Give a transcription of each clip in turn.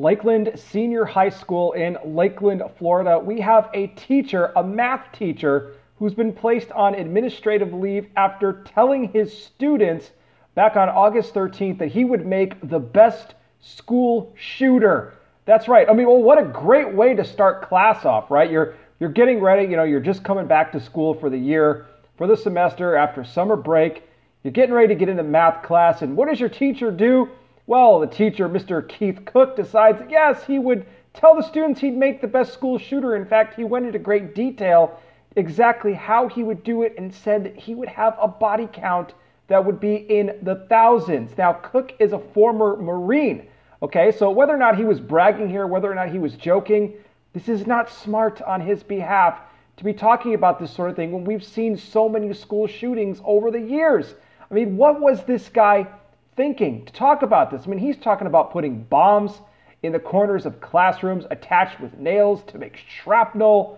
Lakeland Senior High School in Lakeland, Florida. We have a teacher, a math teacher, who's been placed on administrative leave after telling his students back on August 13th that he would make the best school shooter. That's right. I mean, well, what a great way to start class off, right? You're you're getting ready, you know, you're just coming back to school for the year, for the semester after summer break. You're getting ready to get into math class, and what does your teacher do? Well, the teacher, Mr. Keith Cook, decides yes, he would tell the students he'd make the best school shooter. In fact, he went into great detail exactly how he would do it and said that he would have a body count that would be in the thousands. Now, Cook is a former Marine. Okay, so whether or not he was bragging here, whether or not he was joking, this is not smart on his behalf to be talking about this sort of thing when we've seen so many school shootings over the years. I mean, what was this guy thinking to talk about this. I mean, he's talking about putting bombs in the corners of classrooms attached with nails to make shrapnel.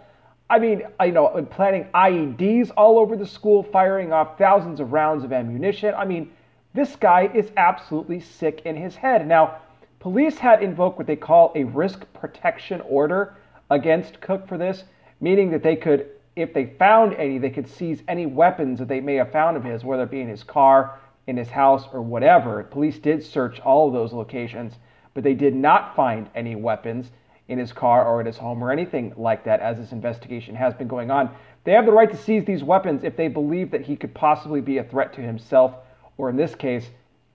I mean, you know, planting IEDs all over the school, firing off thousands of rounds of ammunition. I mean, this guy is absolutely sick in his head. Now, police had invoked what they call a risk protection order against Cook for this, meaning that they could, if they found any, they could seize any weapons that they may have found of his, whether it be in his car, in his house or whatever. Police did search all of those locations, but they did not find any weapons in his car or at his home or anything like that as this investigation has been going on. They have the right to seize these weapons if they believe that he could possibly be a threat to himself or, in this case,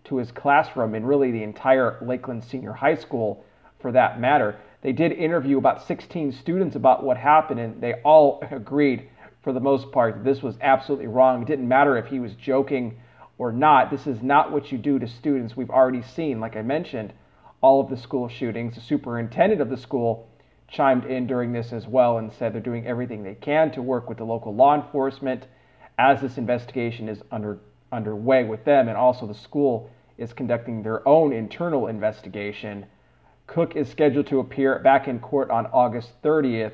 to his classroom and really the entire Lakeland Senior High School for that matter. They did interview about 16 students about what happened, and they all agreed for the most part that this was absolutely wrong. It didn't matter if he was joking or not. This is not what you do to students. We've already seen, like I mentioned, all of the school shootings. The superintendent of the school chimed in during this as well and said they're doing everything they can to work with the local law enforcement as this investigation is under underway with them and also the school is conducting their own internal investigation. Cook is scheduled to appear back in court on August 30th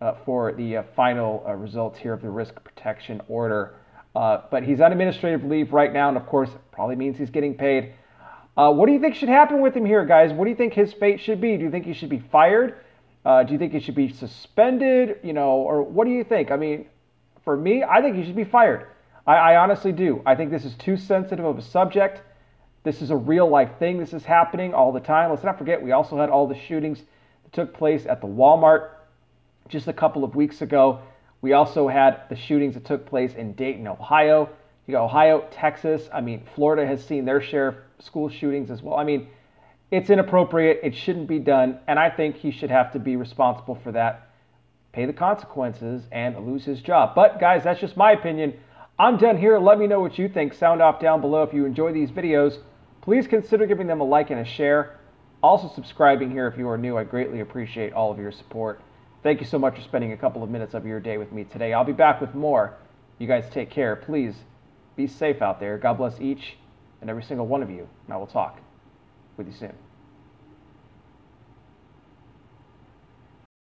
uh, for the uh, final uh, results here of the risk protection order. Uh, but he's on administrative leave right now, and of course, probably means he's getting paid. Uh, what do you think should happen with him here, guys? What do you think his fate should be? Do you think he should be fired? Uh, do you think he should be suspended? You know, or what do you think? I mean, for me, I think he should be fired. I, I honestly do. I think this is too sensitive of a subject. This is a real life thing. This is happening all the time. Let's not forget, we also had all the shootings that took place at the Walmart just a couple of weeks ago. We also had the shootings that took place in Dayton, Ohio. You got Ohio, Texas. I mean, Florida has seen their share of school shootings as well. I mean, it's inappropriate. It shouldn't be done. And I think he should have to be responsible for that, pay the consequences, and lose his job. But, guys, that's just my opinion. I'm done here. Let me know what you think. Sound off down below if you enjoy these videos. Please consider giving them a like and a share. Also, subscribing here if you are new. I greatly appreciate all of your support. Thank you so much for spending a couple of minutes of your day with me today. I'll be back with more. You guys take care. Please be safe out there. God bless each and every single one of you. And I will talk with you soon.